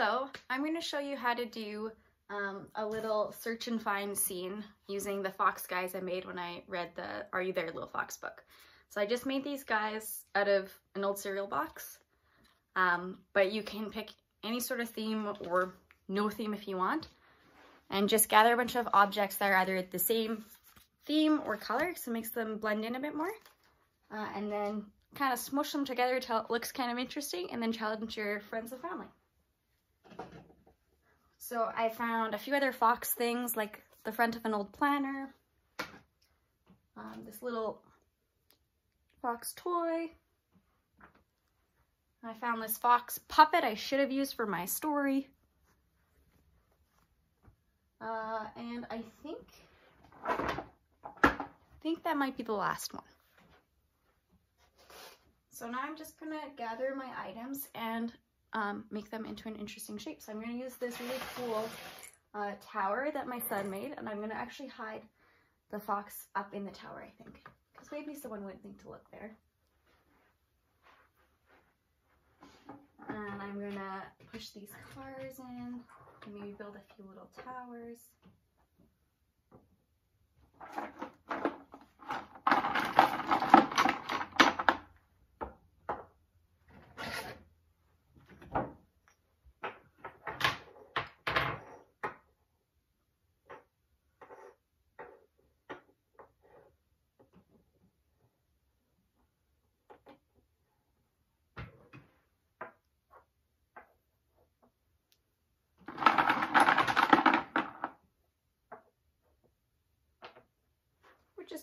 Hello, I'm going to show you how to do um, a little search and find scene using the fox guys I made when I read the Are You There Little Fox book. So I just made these guys out of an old cereal box, um, but you can pick any sort of theme or no theme if you want, and just gather a bunch of objects that are either the same theme or color, so it makes them blend in a bit more, uh, and then kind of smush them together until it looks kind of interesting, and then challenge your friends and family. So I found a few other fox things like the front of an old planner, um, this little fox toy. I found this fox puppet I should have used for my story. Uh, and I think, I think that might be the last one. So now I'm just gonna gather my items and um, make them into an interesting shape. So I'm going to use this really cool uh, tower that my son made, and I'm going to actually hide the fox up in the tower, I think, because maybe someone wouldn't think to look there. And I'm going to push these cars in, and maybe build a few little towers.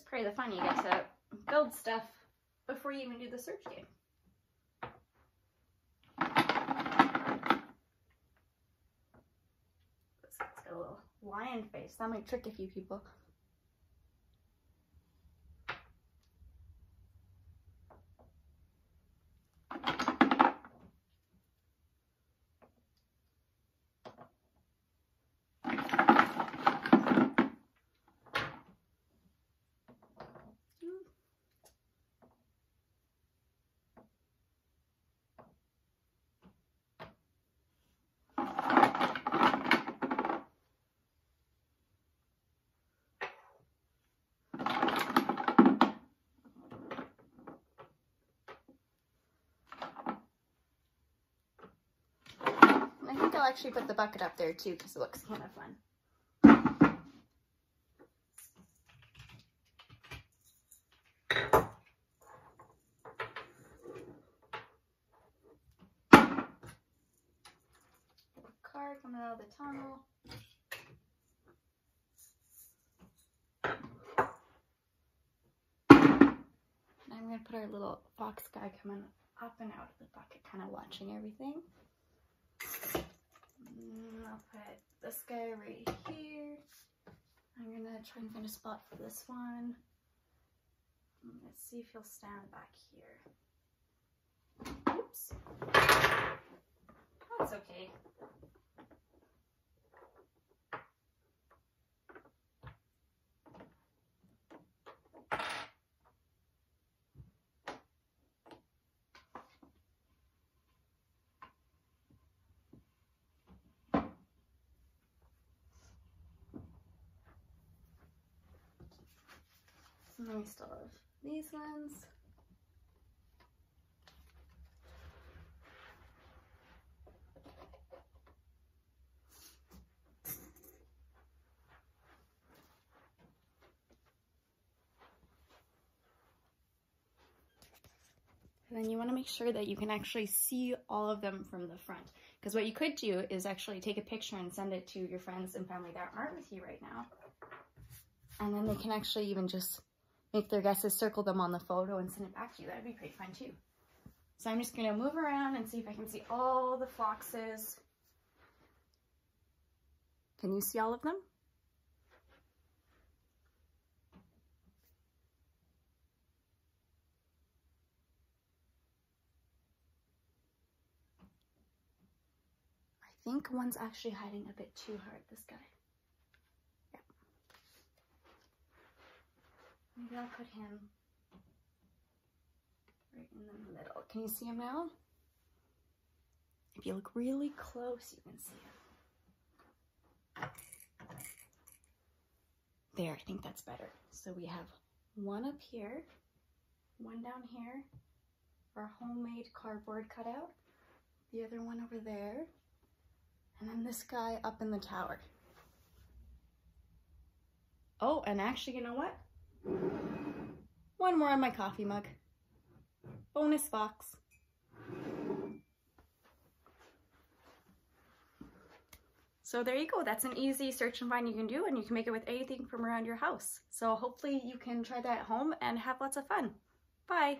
Pray the fun you get to build stuff before you even do the search game. This guy's got a little lion face. That might trick a few people. I'll actually put the bucket up there too because it looks kind of fun. Car coming out of the tunnel. And I'm going to put our little fox guy coming up and out of the bucket, kind of watching everything. Mm, I'll put this guy right here. I'm gonna try and find a spot for this one. Mm, let's see if he'll stand back here. Oops. That's okay. And then we still have these ones. And then you want to make sure that you can actually see all of them from the front. Because what you could do is actually take a picture and send it to your friends and family that aren't with you right now. And then they can actually even just make their guesses, circle them on the photo and send it back to you. That'd be pretty fun too. So I'm just gonna move around and see if I can see all the foxes. Can you see all of them? I think one's actually hiding a bit too hard, this guy. Maybe I'll put him right in the middle. Can you see him now? If you look really close, you can see him. There, I think that's better. So we have one up here, one down here, our homemade cardboard cutout, the other one over there, and then this guy up in the tower. Oh, and actually, you know what? One more on my coffee mug. Bonus box. So there you go. That's an easy search and find you can do and you can make it with anything from around your house. So hopefully you can try that at home and have lots of fun. Bye.